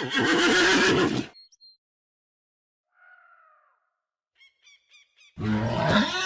Yeah.